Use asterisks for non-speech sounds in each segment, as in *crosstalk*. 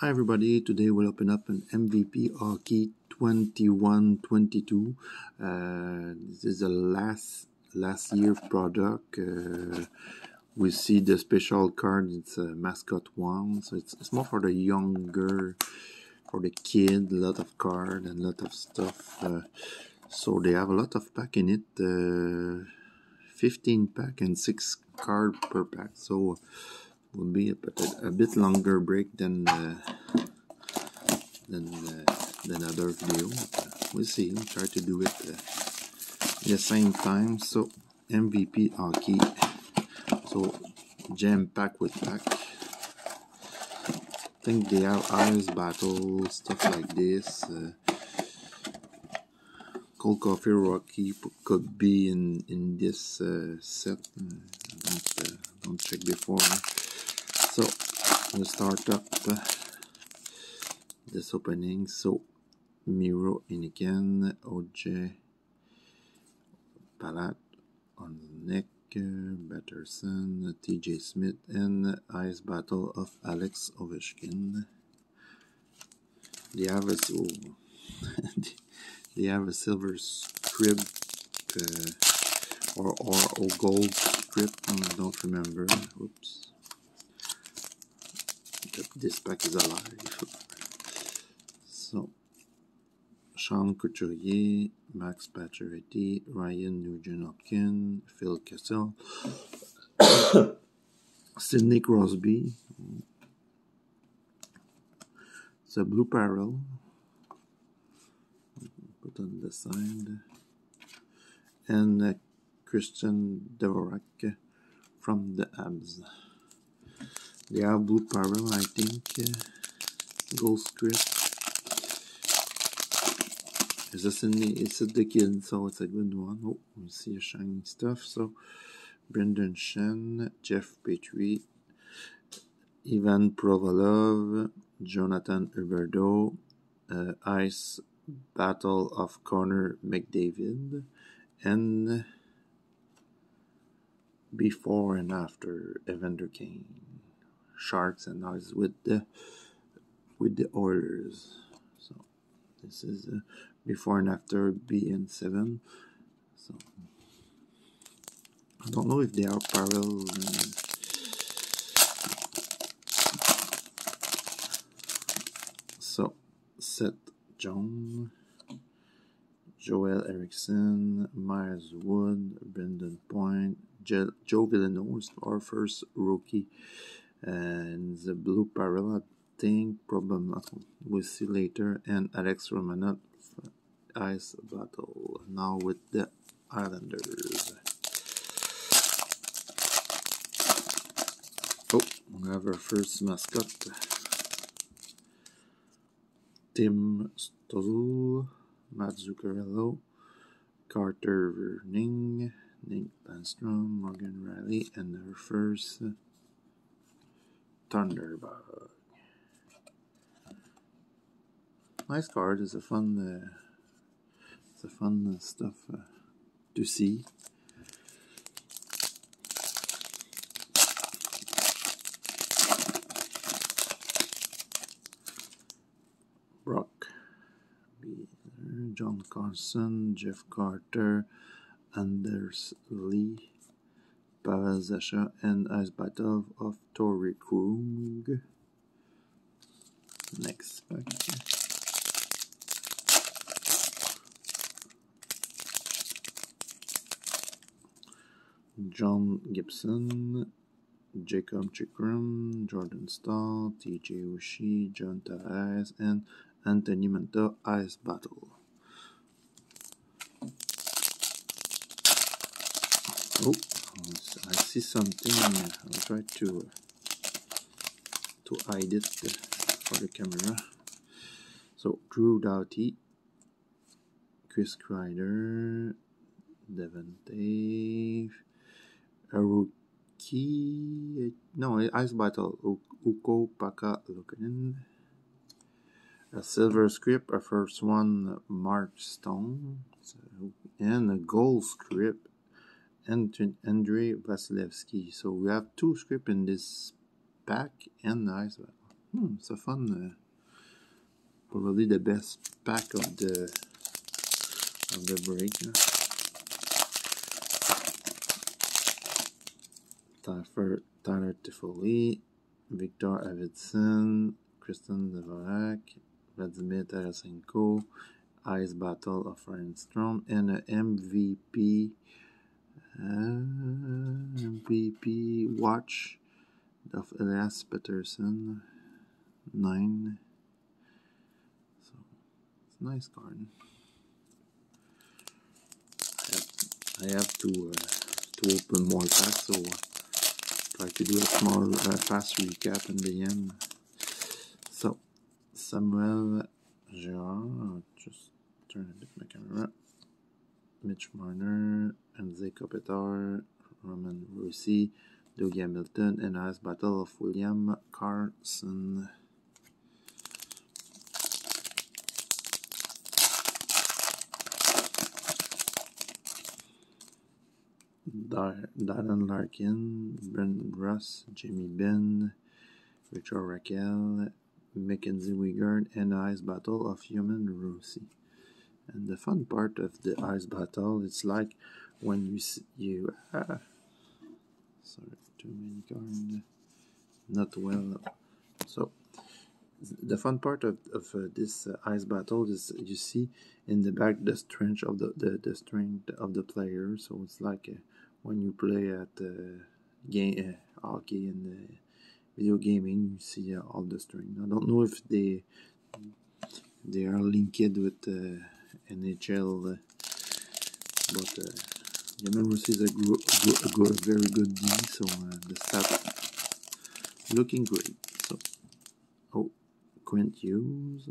Hi everybody, today we'll open up an MVP Hockey 21-22. Uh, this is the last last year product. Uh, we see the special card, it's a mascot one, so it's, it's more for the younger, for the kid, a lot of card and a lot of stuff. Uh, so they have a lot of pack in it, uh, 15 pack and 6 card per pack. So will be a, a, bit longer break than uh, than uh, than other video. Uh, we'll see. We'll try to do it uh, the same time. So MVP hockey. So jam pack with pack. I think they have ice battle stuff like this. Uh, Cole Caufield rocky could be in in this uh, set. Uh, don't, don't check before. So we'll start up uh, this opening. So Miro again, OJ Palat on the neck, Batterson, TJ Smith, and Ice Battle of Alex Ovechkin. They have a so *laughs* they have a silver script uh, or or a gold script. I don't remember. Oops this pack is alive. So, Sean Couturier, Max Pacioretty, Ryan Nugent-Hopkins, Phil Kessel, *coughs* Sidney Crosby. It's a blue barrel. Put on the side. And uh, Christian Dvorak from the Abs. Are blue barrel, I think. Uh, gold script. It's a, it's a Dickens, so it's a good one. Oh, we see a shiny stuff. So, Brendan Shen, Jeff Petry, Ivan Provorov, Jonathan Huberdeau, uh, Ice Battle of Connor McDavid, and before and after Evander Kane. Sharks and now with the with the Oilers. So this is uh, before and after BN7. So I don't know if they are parallel. So Seth John, Joel Eriksson, Myers Wood, Brayden Point, Joe Villeneuve our first rookie and the blue parallel thing problem we'll see later and Alex Romanov ice battle. Now with the Islanders. Oh we have our first mascot. Tim Stutzle Matt Zuccarello Carter Verning Nick Backstrom Morgan Rielly and our first Thunderbug. Nice card. It's a fun. Uh, it's a fun uh, stuff uh, to see. Brock, John Carlson, Jeff Carter, Anders Lee. Pavel Zacha and Ice Battle of Torrey Krug. Next pack. John Gibson, Jakob Chychrun, Jordan Staal, TJ Oshie, John Tavares, and Anthony Mantha Ice Battle. Oh, I see something. I'll try to to hide it for the camera. So Drew Doughty, Chris Kreider, Devon Dave, a rookie. No, Ice Battle. Ukko-Pekka Luukkonen. A silver script, a first one, Mark Stone, so, and a gold script, Andrei Vasilevskiy. So we have two script in this pack and nice Hmm, it's a fun, uh, probably the best pack of the of the break. Tyler, Tyler Toffoli, Viktor Arvidsson, Christian Dvorak, Vladimir Tarasenko, Ice Battle of Reinstrom, and a MVP MVP watch of Elias Pettersson. 9. So, it's a nice card. I have, I have to, uh, to open more packs, so try to do a small, uh, fast recap in the end. So, Samuel Girard, I'll just turn a bit my camera. Mitch Marner, Anze Kopitar, Roman Josi, Doug Hamilton, and Ice Battle of William Karlsson. Darren Larkin, Brent Russ, Jamie Benn, Rickard Rakell, MacKenzie Weegar, and Ice Battle of Human Rossi. And the fun part of the ice battle, it's like when you you uh, sorry too many cards, not well. So the fun part of, of uh, this uh, ice battle is you see in the back the strength of the, the, the strength of the player. So it's like uh, when you play at uh, game uh, hockey and video gaming, you see uh, all the strength. I don't know if they they are linked with NHL, but uh, Yemen is a, very good D, so uh, the stats looking great. So, oh, Quinn Hughes,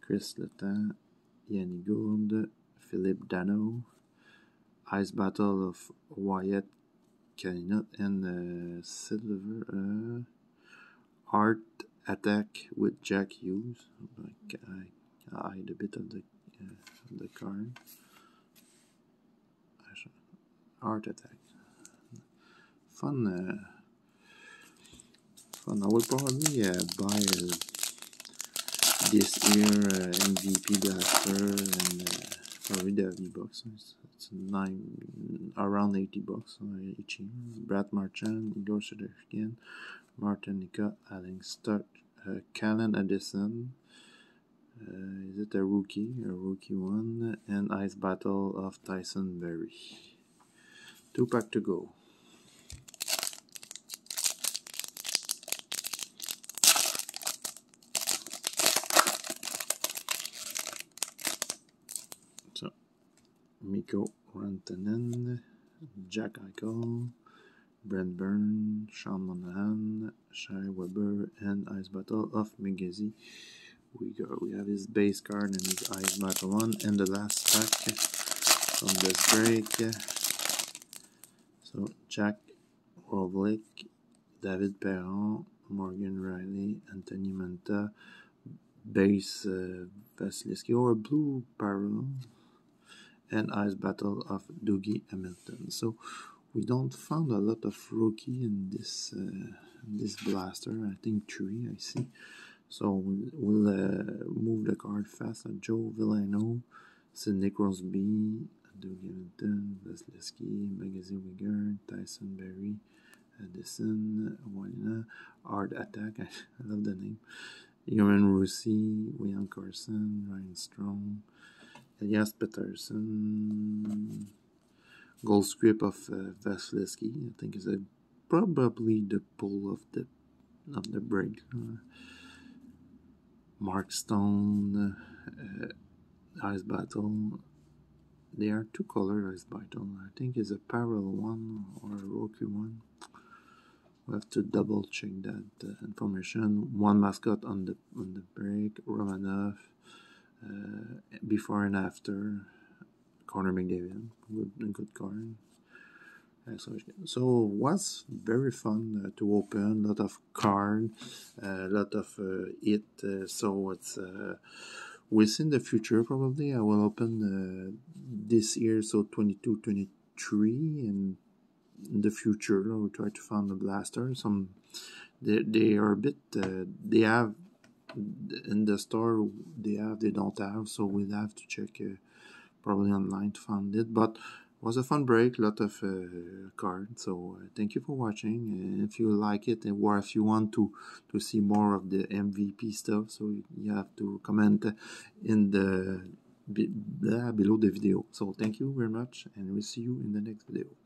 Chris Letang, Yanni Gourde, Phillip Danault, Ice Battle of Wyatt Calinot, and uh, Silver uh, Art Attack with Jack Hughes. Like, I hide a bit of the the card. Heart attack. Fun. Uh, fun. I will probably uh, buy uh, this year uh, MVP blaster and uh, probably the V box. It's, nine around eighty bucks each year. Brad Marchand, Igor again, Martin Nika, Alan Stuck, uh, Calen Addison. Uh, it a rookie? A rookie one. And Ice Battle of Tyson Barrie. Two pack to go. So, Mikko Rantanen, Jack Eichel, Brent Burn, Sean Monahan, Shea Weber, and Ice Battle of Megazy we go. We have his base card and his ice battle one and the last pack from this break so Jack Roslovic, David Perron, Morgan Rielly, Anthony Mantha, base uh, Vasilevskiy or blue parallel and ice battle of Dougie Hamilton. So we don't found a lot of rookie in this uh, in this blaster. I think three I see so we'll, uh, move the card fast. Joe Veleno, Sidney Crosby, Doug Hamilton, Vasilevskiy, Magazine Wigger, Tyson Barrie, Addison, Walina, Art Attack, *laughs* I, love the name, Human Rossi, William Karlsson, Ryan Strome, Elias Pettersson, Gold Script of uh, Vasilevskiy, I think is a, probably the pull of the of the break. Uh, Mark Stone, uh, Ice Battle. They are two color Ice Battle. I think it's a parallel one or a Roku one. We have to double check that uh, information. One mascot on the on the break, Romanov. Uh, before and after, Connor McDavid, good, good card. So was very fun uh, to open. A lot of card, a lot of uh, it. Uh, so it's within the future probably I will open uh, this year. So 22, 23, and in the future I will try to find a blaster. Some they, they are a bit uh, they have in the store they have they don't have so we'll have to check uh, probably online to find it but was a fun break lot of uh, cards so uh, thank you for watching. And if you like it or if you want to to see more of the mvp stuff so you have to comment in the below the video. So thank you very much and we'll see you in the next video